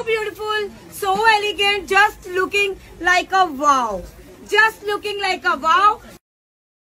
So beautiful, so elegant, just looking like a wow. Just looking like a wow.